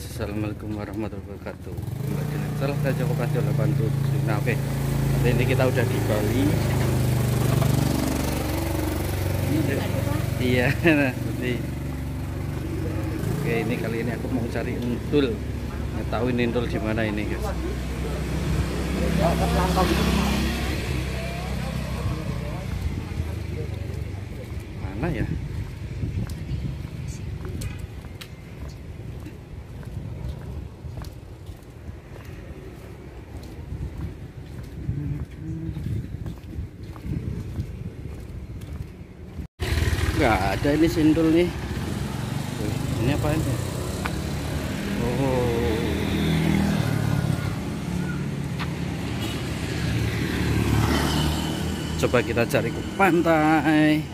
guys, Assalamualaikum warahmatullahi wabarakatuh. Kembali dengan salah saya Joko Prajo 87 Nah oke, Hari ini kita udah di Bali. Iya, nanti. Oke, ini kali ini aku mau cari untul Nggak tahu ini untul di mana ini guys. Mana ya? Nggak ada ini sindul nih. Ini apa ini? Oh. Coba kita cari ke pantai.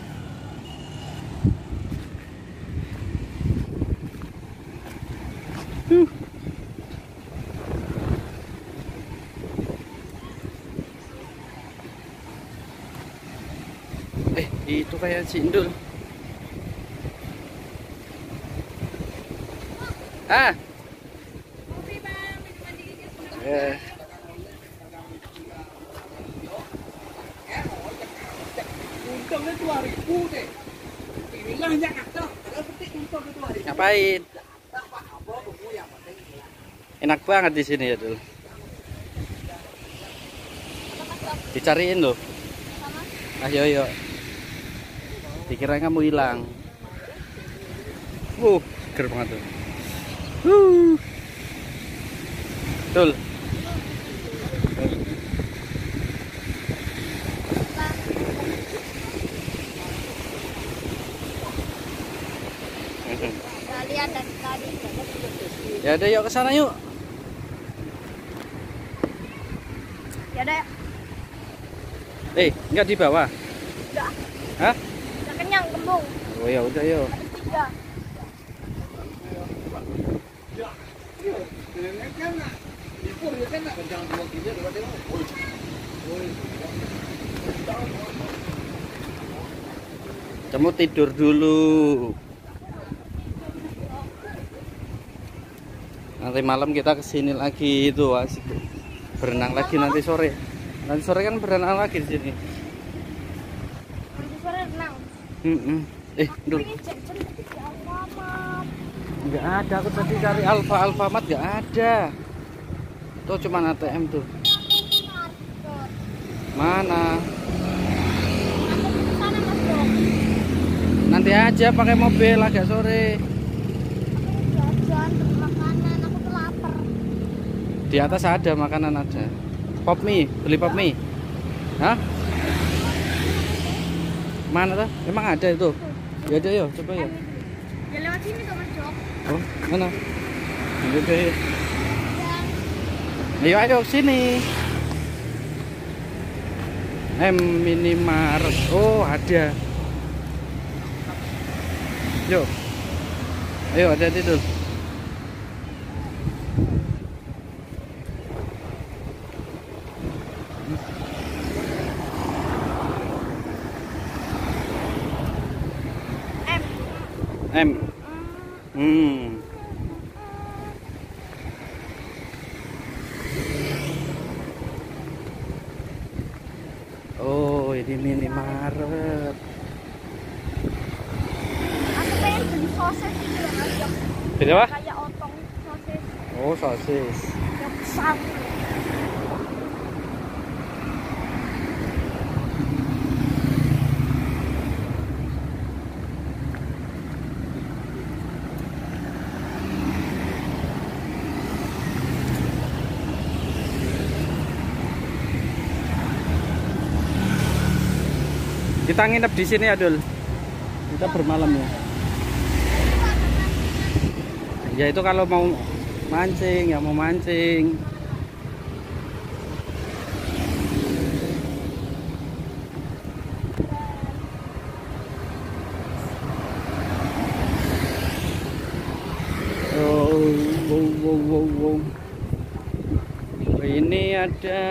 Huh. eh itu kayak sindul Ah. Eh. Untungnya 2000 deh. Bilangnya ada, kalau petik 2000. Ngapain? Enak banget di sini ya dulu. Dicariin loh. Ayo ayo. Dikira kamu hilang. Uh, seger banget tuh. Betul. Tadi. Ya udah yuk ke sana yuk. Ya udah, Eh, enggak di bawah. udah, Hah? udah kenyang kembung. Oh ya udah yuk. Ada tiga. Kamu tidur dulu. Nanti malam kita ke sini lagi itu asik. Berenang lagi nanti sore. Nanti sore kan berenang lagi di sini. Nanti sore renang. Eh, dulu. Ini jajan tapi di Alfamart. Enggak ada. Aku tadi cari Alfa Alfamat enggak ada. Tuh cuma ATM tuh. Mana? Nanti aja pakai mobil agak sore. Di atas ada makanan ada. Pop mie, beli pop mie. Hah? Mana tuh? Emang ada itu? Ya yuk, coba. Ya lewat sini. Oh, mana? Yuk. Ayo ayo sini. M Minimarket. Oh, ada. Yuk. Ayo hati-hati tuh. Oh, ini minimarket. Aku pengen beli sosis gitu loh mas Jok. Beli apa? Kayak otong sosis Oh, sosis. yang besar. Kita nginep di sini, Adul. Kita bermalam ya. Ya itu kalau mau mancing, ya mau mancing. Oh, wow, wow, wow, wow. Ini ada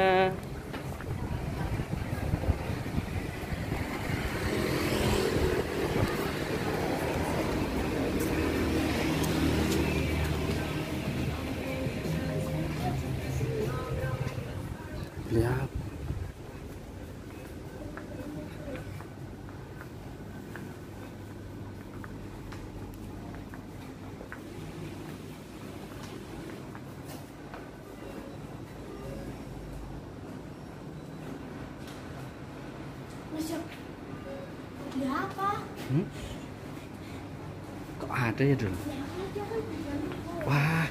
Bisa. Apa? Hmm? Kok ada ya dulu? Wah.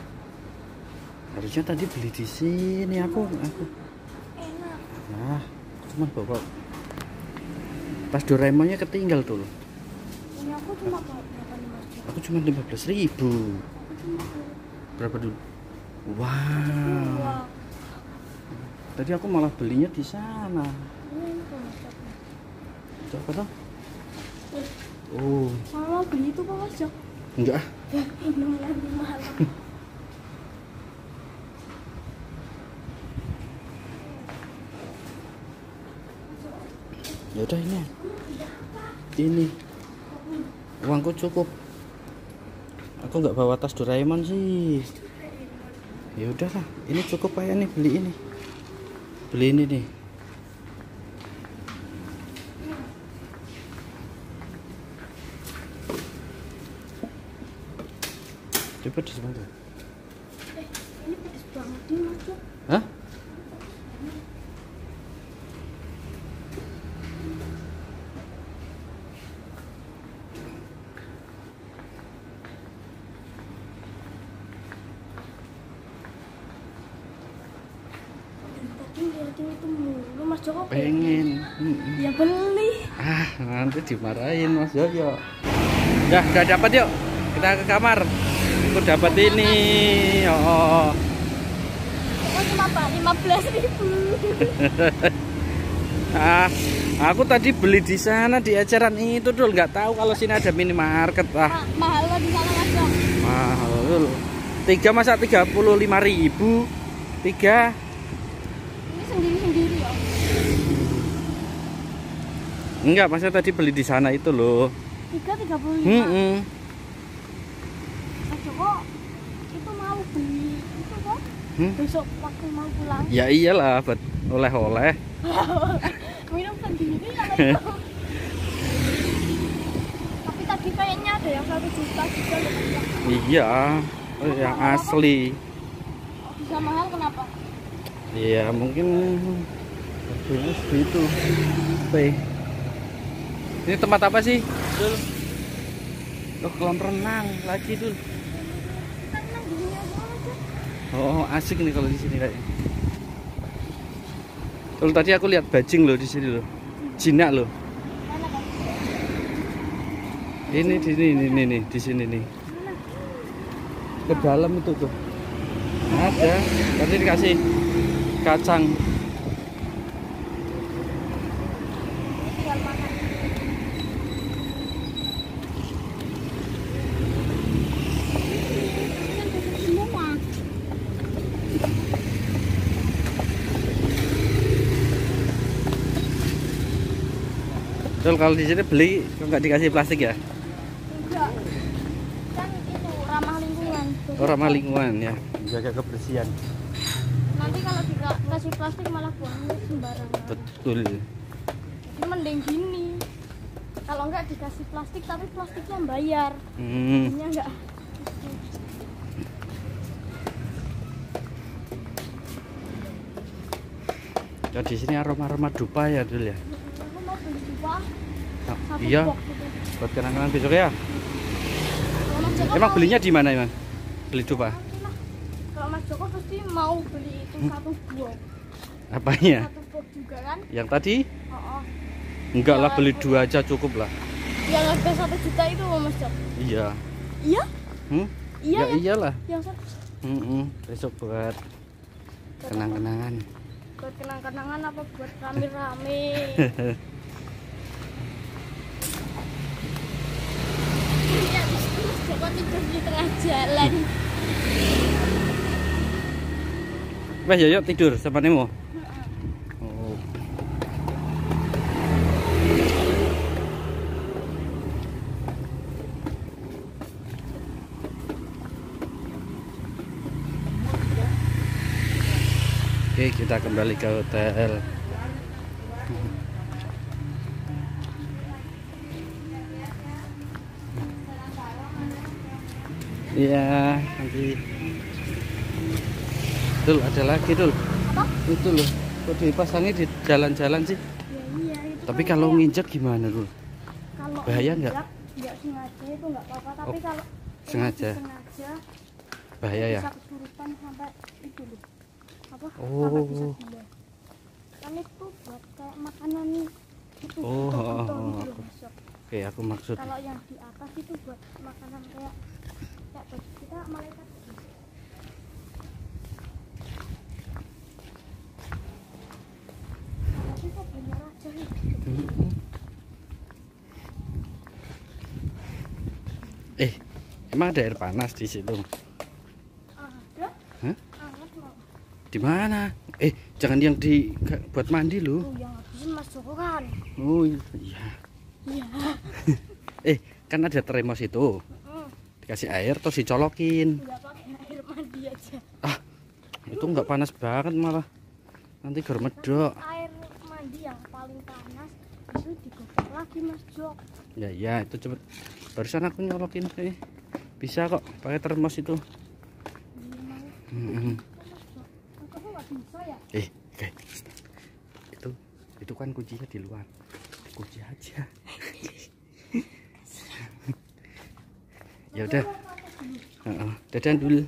Harusnya tadi beli di sini aku, aku. Enak. Nah, cuma bawa pas Doraemonnya ketinggal tuh. Ini aku cuma Aku cuma ribu. Berapa dulu? Wow. Tadi aku malah belinya di sana. Tuh oh. Mama beli itu pak mas enggak. Ini malah di malam ya. Udah ini. Ini. Uangku cukup. Aku nggak bawa tas Doraemon sih. Ya udahlah. Ini cukup kayak nih. Beli ini. Beli ini nih di sebelah eh ini pedes banget nih mas Hah? mas Jo kok pengen ya beli Ah, nanti dimarahin Mas Yoyo. Ya, udah dapat yuk. Kita ke kamar. Aku dapat ini. Oh. Cuma lima belas ribu Ah, aku tadi beli di sana di eceran itu dulu nggak tahu kalau sini ada minimarket. Ah, Ma mahal di sana mas mahal. Tiga masa tiga puluh lima ribu. Tiga. ini sendiri sendiri ya Enggak, masa tadi beli di sana itu loh. tiga tiga puluh lima Hmm, mas Jo kok itu mau beli itu kok Hmm? besok waktu mau pulang Ya iyalah, buat oleh-oleh. minum sendiri itu tapi tadi kayaknya ada yang satu juta juga. Iya, oh, yang asli. bisa mahal kenapa Iya mungkin harganya segitu. P. Ini tempat apa sih? Dul. Oh kolam renang lagi dul. kan nang gini aja aja Oh asik nih kalau di sini kayaknya. Dul tadi aku lihat bajing loh di sini loh. Jinak loh. Ini di sini ini, ini, nih di sini nih. Ke dalam itu tuh. Ada. Tadi dikasih kacang. Dul kalau di sini beli nggak dikasih plastik ya? enggak kan itu ramah lingkungan Oh ramah lingkungan ya, jaga kebersihan. nanti kalau dikasih plastik malah buang sembarangan Betul. jadi mending gini kalau enggak dikasih plastik tapi plastiknya bayar Hmm. Jadinya enggak Ya di sini aroma-aroma dupa ya dulu ya. aku mau beli dua Ah, satu iya, box gitu. buat kenang-kenang besok ya. Mas Joko Emang mau- belinya di mana emang? Beli dupa? Kalau Mas Joko pasti mau beli itu Hmm. satu box Apanya? satu box juga kan Yang tadi? oh, oh. Enggak lah, beli dua aja cukup lah. yang harga satu juta itu Mas Joko Iya. iya Hmm? iya ya ya? iyalah. yang satu Mm-mm. Besok buat kenang-kenangan. buat kenang-kenangan apa buat rame-rame Iya, di Joko tidur tidur sama Nemo. Oh. Oke, kita kembali ke hotel. Iya, nanti. Dul, ada lagi dul. apa? Itu loh, kok dipasangnya di jalan-jalan sih? ya iya itu Tapi kan kalau nginjek gimana dul? kalau bahaya nggak? nggak sengaja itu nggak apa-apa tapi Oh, kalau sengaja. sengaja bahaya ya bisa sampai itu loh apa Oh. kan itu buat kayak makanan itu Oh, oh, oh, aku- besok. oke aku maksud kalau yang di atas itu buat makanan kayak baju kita malaikat gitu. tapi kok bener aja nih Mm-mm. Eh emang ada air panas di situ? Ada. Hah? di mana? Eh jangan yang di buat mandi loh tuh yang habisin mas Joko kan? Oh iya. Iya. Eh kan ada termos itu. Mm, dikasih air terus dicolokin. Pakai air mandi aja. Itu nggak panas banget malah. Nanti ger medok. Air mandi yang paling panas itu digosok lagi mas Jok. Ya ya itu cepet barusan aku nyolokin eh bisa kok pakai termos itu. Bisa ya eh itu itu kan kuncinya di luar. Kunci aja. Ya udah. Dadah dulu